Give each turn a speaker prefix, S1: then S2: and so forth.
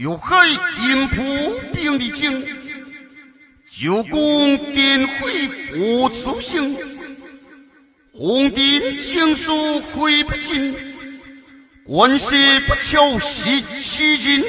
S1: 有海金浦并立经，九宫殿会不出行，红顶情书挥不尽，关系不巧喜七金。